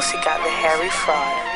música de Harry Fraud.